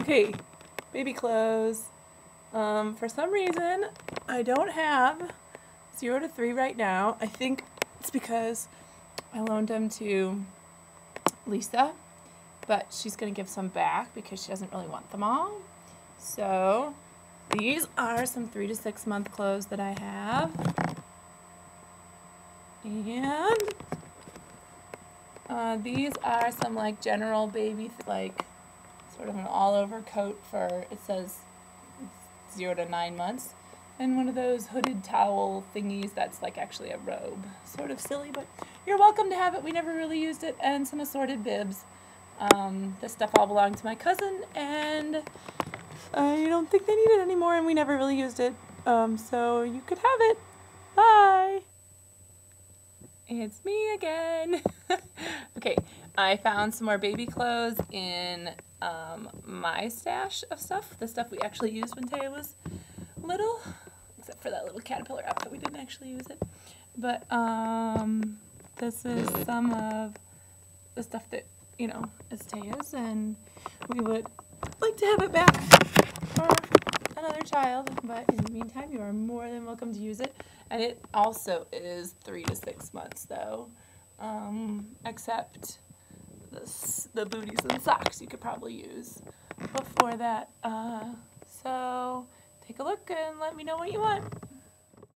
Okay, baby clothes. Um, for some reason, I don't have zero to three right now. I think it's because I loaned them to Lisa, but she's gonna give some back because she doesn't really want them all. So these are some three to six month clothes that I have. And uh, these are some like general baby, like sort of an all over coat for, it says zero to nine months. And one of those hooded towel thingies that's like actually a robe. Sort of silly, but you're welcome to have it. We never really used it. And some assorted bibs. Um, this stuff all belonged to my cousin, and I don't think they need it anymore, and we never really used it. Um, so you could have it. Bye. It's me again. okay, I found some more baby clothes in um, my stash of stuff, the stuff we actually used when Taya was little, except for that little caterpillar outfit, we didn't actually use it. But um, this is some of the stuff that, you know, is Taya's, and we would like to have it back for another child, but in the meantime, you are more than welcome to use it. And it also is three to six months, though, um, except the booties and socks you could probably use before that. Uh, so take a look and let me know what you want.